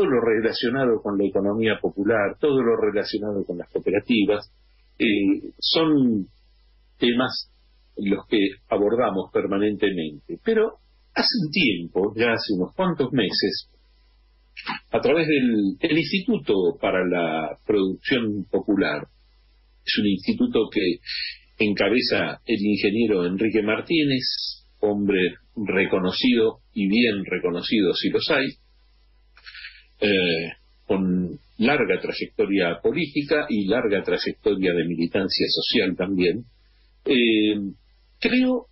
todo lo relacionado con la economía popular, todo lo relacionado con las cooperativas, eh, son temas los que abordamos permanentemente. Pero hace un tiempo, ya hace unos cuantos meses, a través del Instituto para la Producción Popular, es un instituto que encabeza el ingeniero Enrique Martínez, hombre reconocido y bien reconocido si los hay, eh, con larga trayectoria política y larga trayectoria de militancia social también, eh, creo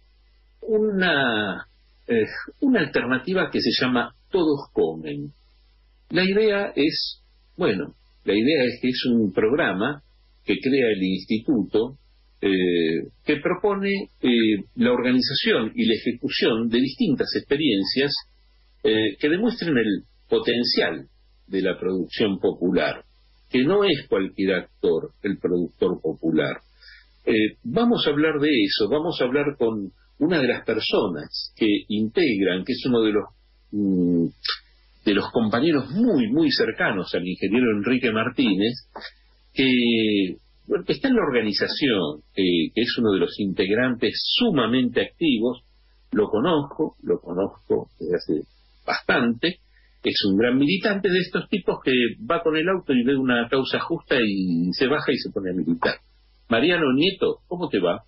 una, eh, una alternativa que se llama Todos comen. La idea es, bueno, la idea es que es un programa que crea el instituto que propone la organización y la ejecución de distintas experiencias que demuestren el potencial de la producción popular, que no es cualquier actor el productor popular. vamos a hablar de eso, vamos a hablar con una de las personas que integran, que es uno de los mm, de los compañeros muy, muy cercanos al ingeniero Enrique Martínez, que está en la organización, que es uno de los integrantes sumamente activos, lo conozco, lo conozco desde hace bastante, es un gran militante de estos tipos que va con el auto y ve una causa justa y se baja y se pone a militar. Mariano Nieto, ¿cómo te va?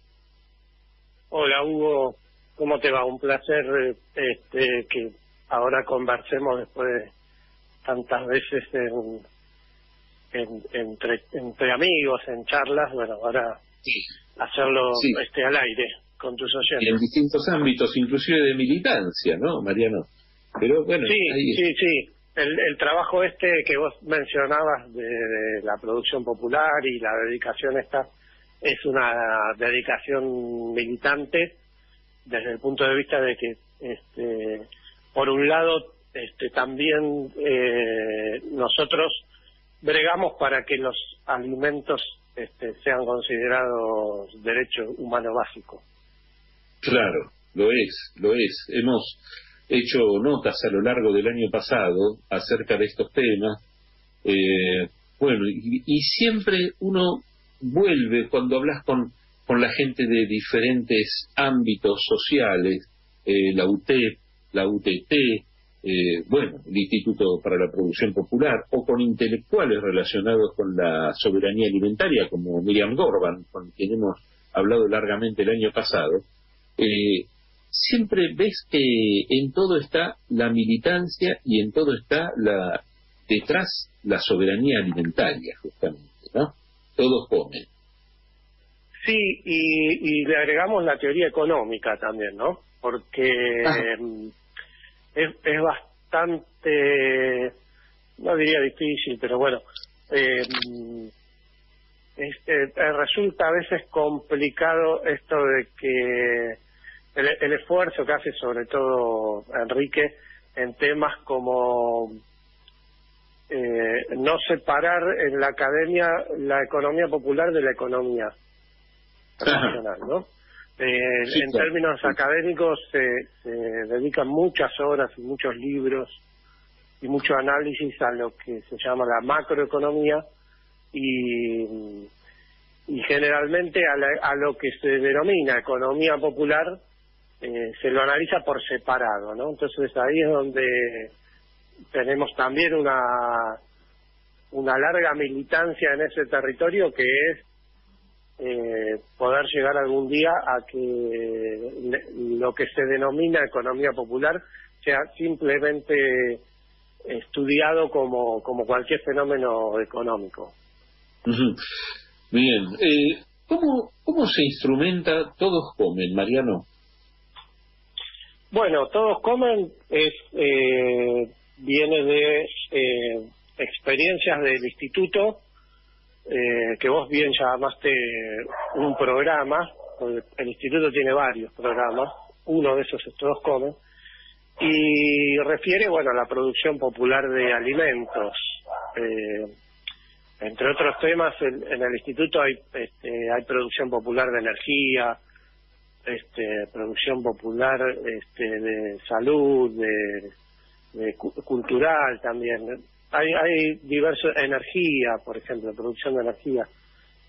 Hola Hugo, ¿cómo te va? Un placer este, que ahora conversemos después de tantas veces en, entre, entre amigos, en charlas, bueno, ahora hacerlo este al aire con tus oyentes. Y en distintos ámbitos, inclusive de militancia, ¿no, Mariano? Pero bueno, sí, sí, sí. El, el trabajo este que vos mencionabas de, la producción popular y la dedicación esta es una dedicación militante desde el punto de vista de que este por un lado este también eh, nosotros bregamos para que los alimentos este, sean considerados derecho humano básico. Claro, lo es, lo es. Hemos hecho notas a lo largo del año pasado acerca de estos temas. Eh, bueno, y, siempre uno vuelve cuando hablas con, con la gente de diferentes ámbitos sociales, eh, la UTEP, la UTT, eh, bueno, el Instituto para la Producción Popular, o con intelectuales relacionados con la soberanía alimentaria, como Miriam Gorban, con quien hemos hablado largamente el año pasado, siempre ves que en todo está la militancia y en todo está la detrás la soberanía alimentaria, justamente, ¿no? Todos comen. Sí, y, le agregamos la teoría económica también, ¿no? Porque em, es, es bastante, no diría difícil, pero bueno, eh, resulta a veces complicado esto de que el, esfuerzo que hace sobre todo Enrique en temas como eh, no separar en la academia la economía popular de la economía nacional, ¿no? Eh, en términos académicos se, se, dedican muchas horas y muchos libros y mucho análisis a lo que se llama la macroeconomía y, y generalmente a, a lo que se denomina economía popular eh, se lo analiza por separado, ¿no? Entonces ahí es donde tenemos también una una larga militancia en ese territorio que es eh, poder llegar algún día a que lo que se denomina economía popular sea simplemente estudiado como, como cualquier fenómeno económico. Bien, eh, ¿cómo, ¿cómo se instrumenta Todos Comen, Mariano? Bueno, Todos Comen es eh, viene de eh, experiencias del instituto eh, que vos bien llamaste un programa, el instituto tiene varios programas, uno de esos es Todos Comen, y refiere, bueno, a la producción popular de alimentos. Eh, entre otros temas, en, el instituto hay, este, hay producción popular de energía, este, producción popular este, de salud, de, cultural también. hay, hay diversas, energía, por ejemplo, producción de energía,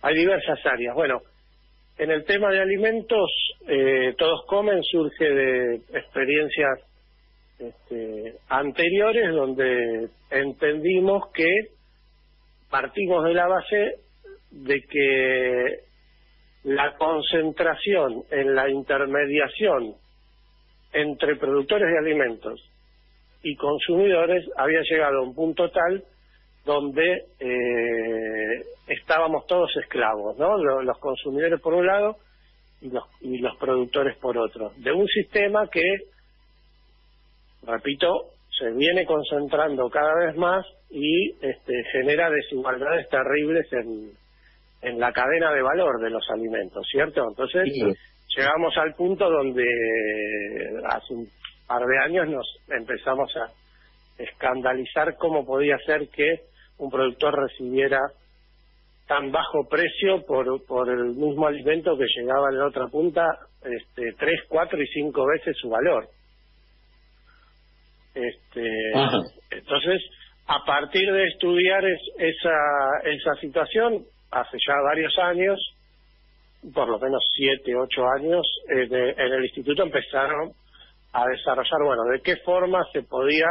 hay diversas áreas. Bueno, en el tema de alimentos, eh, todos comen, surge de experiencias este, anteriores donde entendimos que partimos de la base de que la concentración en la intermediación entre productores de alimentos y consumidores había llegado a un punto tal donde eh, estábamos todos esclavos, ¿no? Los consumidores por un lado y los, y los productores por otro, de un sistema que, repito, se viene concentrando cada vez más y este, genera desigualdades terribles en, en la cadena de valor de los alimentos, ¿cierto? Entonces, llegamos al punto donde hace un par de años nos empezamos a escandalizar cómo podía ser que un productor recibiera tan bajo precio por, por el mismo alimento que llegaba en la otra punta este, tres, cuatro y cinco veces su valor. Este, entonces, a partir de estudiar esa, esa situación, hace ya varios años, por lo menos siete, ocho años, eh, en el instituto empezaron a desarrollar, bueno, de qué forma se podía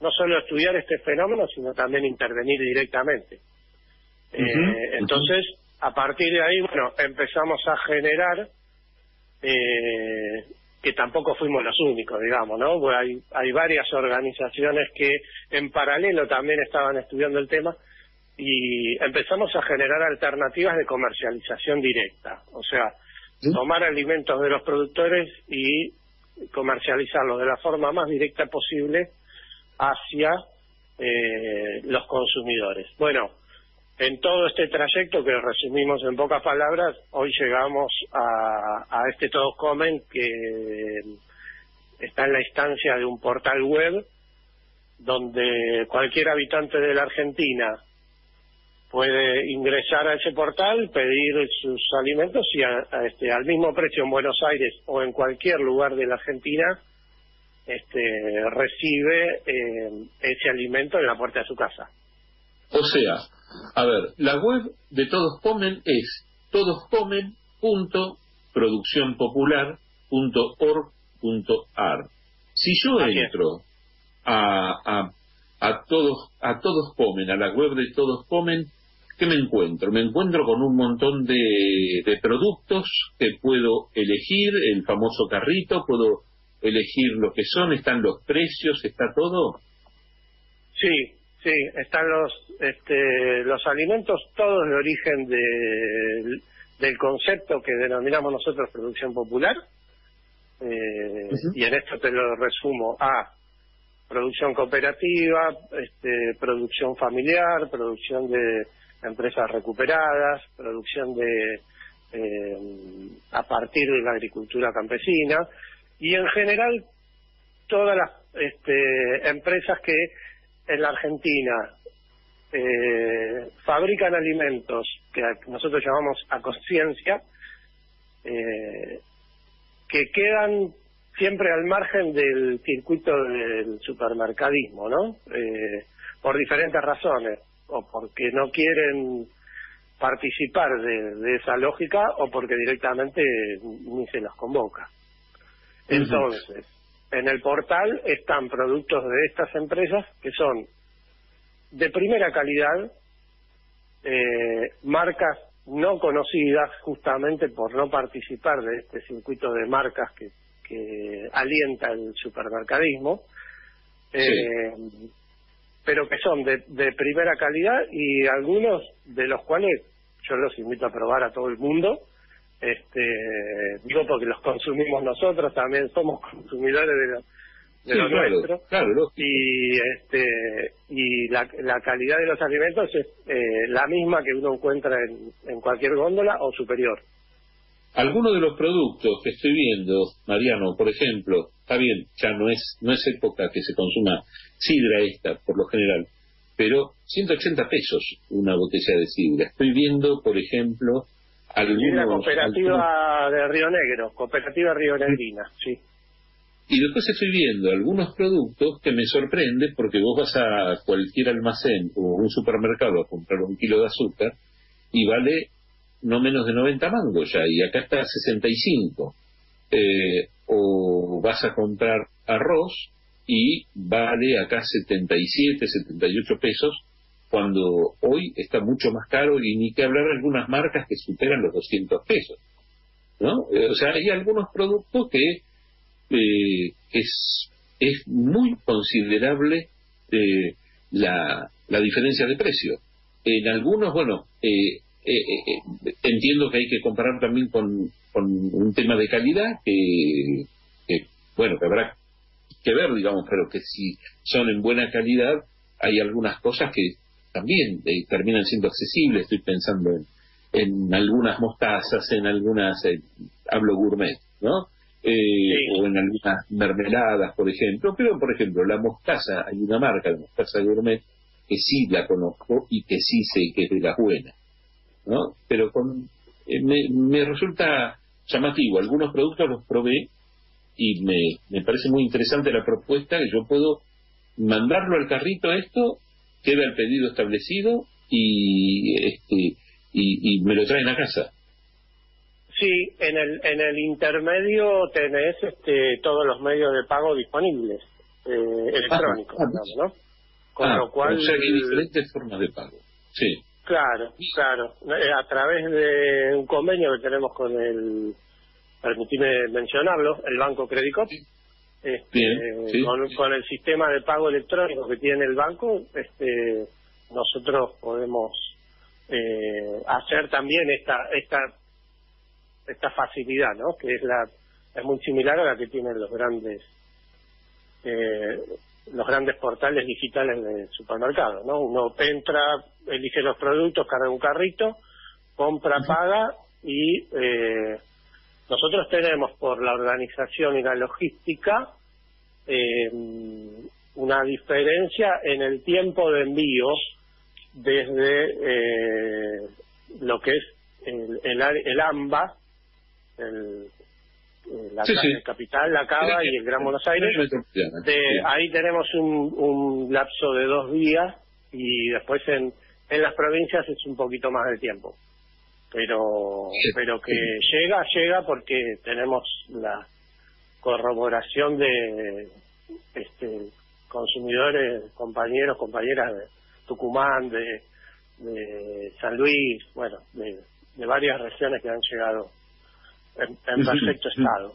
no solo estudiar este fenómeno, sino también intervenir directamente. Eh, entonces, a partir de ahí, bueno, empezamos a generar, eh, que tampoco fuimos los únicos, digamos, ¿no? hay, hay varias organizaciones que en paralelo también estaban estudiando el tema y empezamos a generar alternativas de comercialización directa, o sea, tomar alimentos de los productores y comercializarlos de la forma más directa posible hacia eh, los consumidores. Bueno, en todo este trayecto que resumimos en pocas palabras, hoy llegamos a, a este Todos Comen que está en la instancia de un portal web donde cualquier habitante de la Argentina puede ingresar a ese portal, pedir sus alimentos y este, al mismo precio en Buenos Aires o en cualquier lugar de la Argentina este, recibe eh, ese alimento en la puerta de su casa. O sea, a ver, la web de Todos Comen es todoscomen.produccionpopular.org.ar. Si yo entro a, a, a, todos, a Todos Comen, a la web de Todos Comen, ¿qué me encuentro? Me encuentro con un montón de, de productos que puedo elegir, el famoso carrito, puedo elegir lo que son, están los precios, está todo. Sí, sí, están los este, los alimentos todos de origen de, del concepto que denominamos nosotros producción popular. Eh, y en esto te lo resumo a producción cooperativa, este, producción familiar, producción de empresas recuperadas, producción de eh, a partir de la agricultura campesina y en general todas las este, empresas que en la Argentina eh, fabrican alimentos que nosotros llamamos a conciencia, eh, que quedan siempre al margen del circuito del supermercadismo, ¿no? Eh, por diferentes razones, o porque no quieren participar de esa lógica o porque directamente ni se los convoca. Entonces, en el portal están productos de estas empresas que son de primera calidad, eh, marcas no conocidas justamente por no participar de este circuito de marcas que, que alienta el supermercadismo, eh, pero que son de, de primera calidad y algunos de los cuales yo los invito a probar a todo el mundo. Este digo porque los consumimos nosotros también somos consumidores de lo, de nuestro. y este y la, la calidad de los alimentos es eh, la misma que uno encuentra en, en cualquier góndola o superior algunos de los productos que estoy viendo Mariano por ejemplo está bien ya no es no es época que se consuma sidra esta por lo general pero 180 pesos una botella de sidra estoy viendo por ejemplo la cooperativa de Río Negro, cooperativa Río Negrina, sí. Y después estoy viendo algunos productos que me sorprenden porque vos vas a cualquier almacén o un supermercado a comprar un kilo de azúcar y vale no menos de 90 mangos ya, y acá está 65. Eh, o vas a comprar arroz y vale acá 77, 78 pesos, cuando hoy está mucho más caro y ni que hablar de algunas marcas que superan los 200 pesos. ¿no? Eh, o sea, hay algunos productos que eh, es, es muy considerable la, la diferencia de precio. En algunos, bueno, eh, entiendo que hay que comparar también con, con un tema de calidad que, que, bueno, que habrá que ver, digamos, pero que si son en buena calidad, hay algunas cosas que también terminan siendo accesibles. Estoy pensando en, en algunas mostazas, en algunas, hablo gourmet, ¿no? Eh, o en algunas mermeladas, por ejemplo. Pero, por ejemplo, la mostaza, hay una marca de mostaza gourmet que sí la conozco y que sí sé que es de las buenas, ¿no? Pero con, eh, me, me resulta llamativo. Algunos productos los probé y me, me parece muy interesante la propuesta que yo puedo mandarlo al carrito esto, queda el pedido establecido y este y, me lo traen a casa. Sí, en el, en el intermedio tenés este, todos los medios de pago disponibles, eh, electrónicos, ah, ¿no? Con ah, lo cual... O sea hay diferentes formas de pago, sí. Claro, claro. Eh, a través de un convenio que tenemos con el, permitime mencionarlo, el Banco Credicop, este, con, con, el sistema de pago electrónico que tiene el banco, este, nosotros podemos eh, hacer también esta esta esta facilidad no que es la es muy similar a la que tienen los grandes eh, los grandes portales digitales de supermercados no uno entra elige los productos carga un carrito compra paga y eh, nosotros tenemos por la organización y la logística eh, una diferencia en el tiempo de envío desde eh, lo que es el, el, el AMBA, el, la capital, la Cava y el Gran Buenos Aires. De, ahí tenemos un, un lapso de dos días y después en, en las provincias es un poquito más de tiempo. Pero, pero que llega, llega porque tenemos la corroboración de este, consumidores, compañeros, compañeras de, Tucumán, de, de San Luis, bueno, de, de, varias regiones que han llegado en, perfecto estado.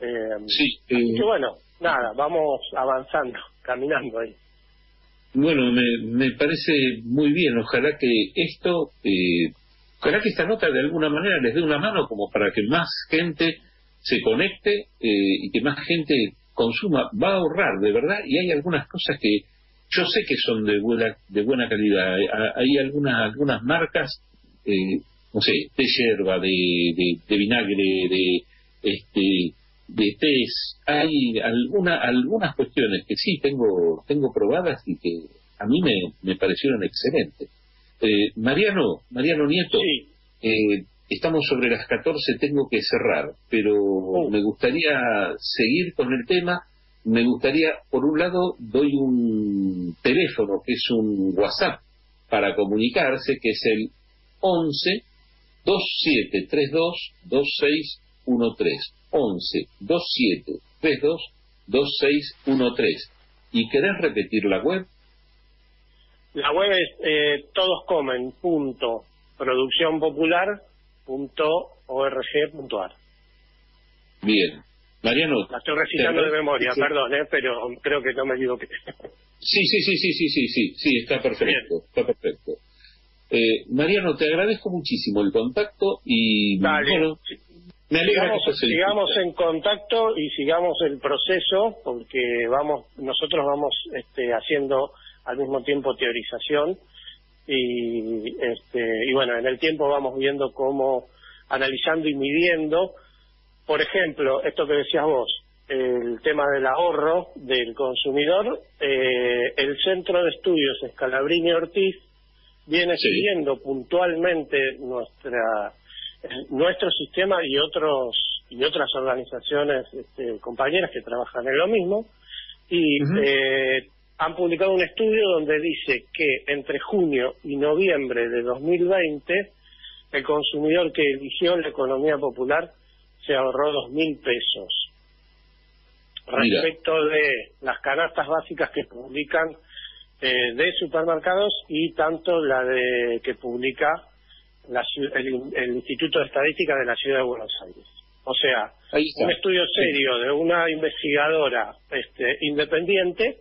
Eh, sí. Eh, bueno, nada, vamos avanzando, caminando ahí. Bueno, me, me parece muy bien. Ojalá que esto, eh, ojalá que esta nota de alguna manera les dé una mano como para que más gente se conecte eh, y que más gente consuma. Va a ahorrar, de verdad, y hay algunas cosas que yo sé que son de buena, de buena calidad. Hay algunas, algunas marcas, eh, no sé, de hierba, de, de, vinagre, de, este, de tés. Hay alguna, algunas cuestiones que sí tengo, tengo probadas y que a mí me, me parecieron excelentes. Eh, Mariano, Mariano Nieto, eh, estamos sobre las 14, tengo que cerrar, pero oh. me gustaría seguir con el tema me gustaría, por un lado, doy un teléfono que es un WhatsApp para comunicarse, que es el 11 2732 2613. 11 2732 2613. ¿Y querés repetir la web? La web es eh, todoscomen.producciónpopular.org.ar. Bien, Mariano. La estoy recitando de memoria, perdón, ¿eh? pero creo que no me equivoqué. Sí, sí, sí, sí, sí, sí, sí, sí, está perfecto, está perfecto. Eh, Mariano, te agradezco muchísimo el contacto y bueno, me sigamos en contacto y sigamos el proceso porque vamos, nosotros vamos este, haciendo al mismo tiempo teorización y este y bueno, en el tiempo vamos viendo cómo analizando y midiendo. Por ejemplo, esto que decías vos, el tema del ahorro del consumidor, eh, el Centro de Estudios Escalabrini Ortiz viene siguiendo puntualmente nuestra nuestro sistema y otros y otras organizaciones este, compañeras que trabajan en lo mismo, y eh, han publicado un estudio donde dice que entre junio y noviembre de 2020 el consumidor que eligió la economía popular se ahorró dos mil pesos. Respecto de las canastas básicas que publican eh, de supermercados y tanto la de que publica el, Instituto de Estadística de la Ciudad de Buenos Aires. O sea, un estudio serio de una investigadora este, independiente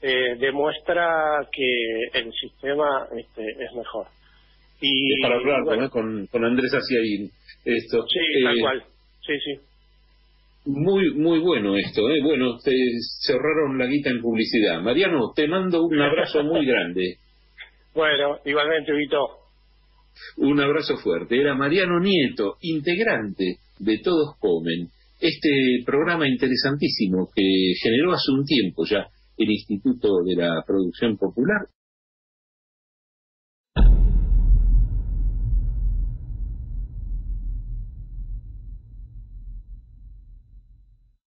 eh, demuestra que el sistema este, es mejor. Y, para hablar con, con Andrés Aciaín. Esto. Sí, tal eh, cual. Sí, sí. Muy, muy bueno esto, ¿eh? Bueno, te, se ahorraron la guita en publicidad. Mariano, te mando un abrazo muy grande. Bueno, igualmente, Vito. Un abrazo fuerte. Era Mariano Nieto, integrante de Todos Comen, este programa interesantísimo que generó hace un tiempo ya el Instituto de la Producción Popular